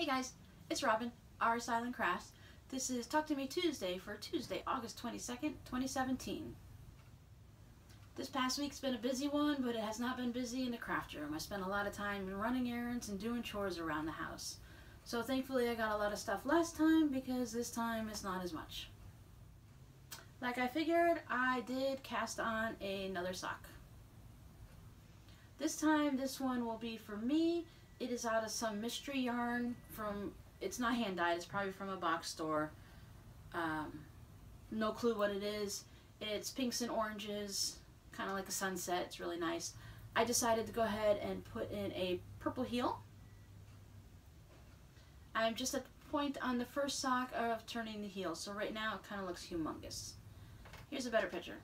Hey guys, it's Robin, RsIslandCrafts. This is Talk to Me Tuesday for Tuesday, August 22nd, 2017. This past week's been a busy one, but it has not been busy in the craft room. I spent a lot of time running errands and doing chores around the house. So thankfully I got a lot of stuff last time because this time it's not as much. Like I figured, I did cast on another sock. This time this one will be for me it is out of some mystery yarn from, it's not hand dyed, it's probably from a box store. Um, no clue what it is. It's pinks and oranges, kind of like a sunset. It's really nice. I decided to go ahead and put in a purple heel. I'm just at the point on the first sock of turning the heel. So right now it kind of looks humongous. Here's a better picture.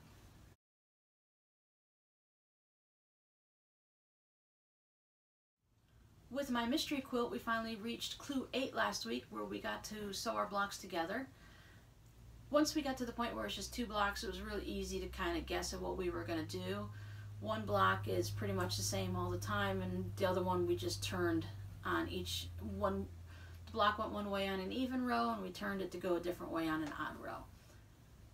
With my mystery quilt, we finally reached clue 8 last week where we got to sew our blocks together. Once we got to the point where it's just two blocks, it was really easy to kind of guess at what we were going to do. One block is pretty much the same all the time, and the other one we just turned on each one. The block went one way on an even row, and we turned it to go a different way on an odd row.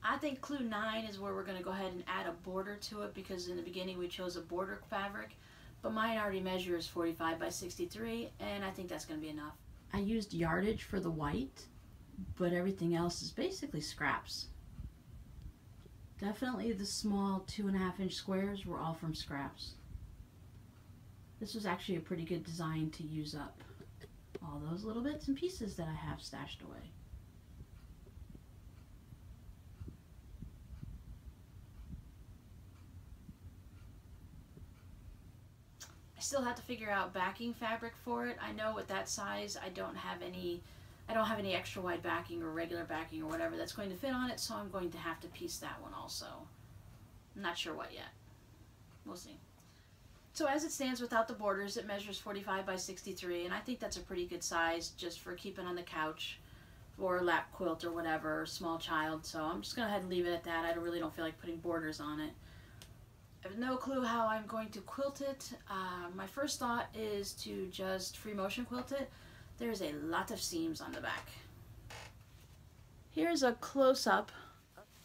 I think clue 9 is where we're going to go ahead and add a border to it because in the beginning we chose a border fabric but mine already measures 45 by 63 and I think that's going to be enough. I used yardage for the white but everything else is basically scraps. Definitely the small two and a half inch squares were all from scraps. This was actually a pretty good design to use up all those little bits and pieces that I have stashed away. Still have to figure out backing fabric for it. I know with that size I don't have any I don't have any extra wide backing or regular backing or whatever that's going to fit on it so I'm going to have to piece that one also. I'm not sure what yet. We'll see. So as it stands without the borders it measures 45 by 63 and I think that's a pretty good size just for keeping on the couch or lap quilt or whatever, small child. So I'm just going to go ahead and leave it at that. I really don't feel like putting borders on it. I have no clue how I'm going to quilt it. Uh, my first thought is to just free motion quilt it. There's a lot of seams on the back. Here's a close-up,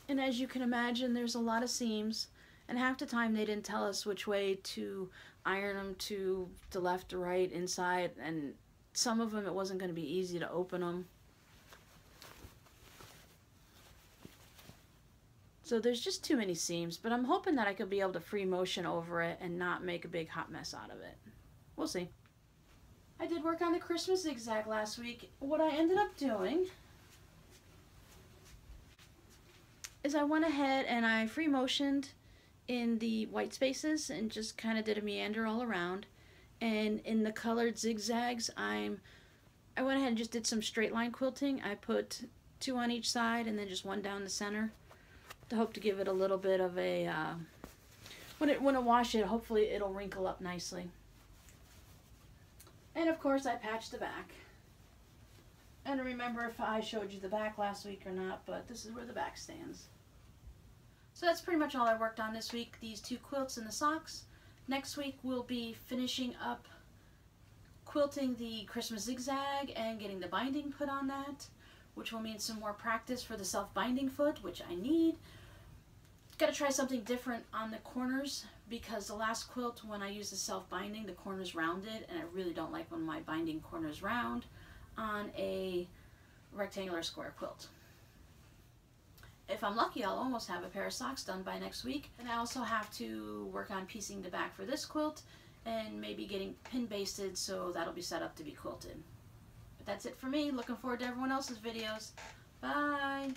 and as you can imagine, there's a lot of seams, and half the time they didn't tell us which way to iron them to the left right, inside, and some of them it wasn't going to be easy to open them. So there's just too many seams, but I'm hoping that I could be able to free motion over it and not make a big hot mess out of it. We'll see. I did work on the Christmas zigzag last week. What I ended up doing is I went ahead and I free motioned in the white spaces and just kind of did a meander all around. And in the colored zigzags, I'm I went ahead and just did some straight line quilting. I put two on each side and then just one down the center to hope to give it a little bit of a, uh, when it when I wash it, hopefully it'll wrinkle up nicely. And of course I patched the back. And remember if I showed you the back last week or not, but this is where the back stands. So that's pretty much all I worked on this week, these two quilts and the socks. Next week we'll be finishing up quilting the Christmas zigzag and getting the binding put on that, which will mean some more practice for the self-binding foot, which I need, Got to try something different on the corners because the last quilt when I used the self-binding the corners rounded and I really don't like when my binding corners round on a rectangular square quilt. If I'm lucky I'll almost have a pair of socks done by next week and I also have to work on piecing the back for this quilt and maybe getting pin basted so that'll be set up to be quilted. That's it for me. Looking forward to everyone else's videos. Bye!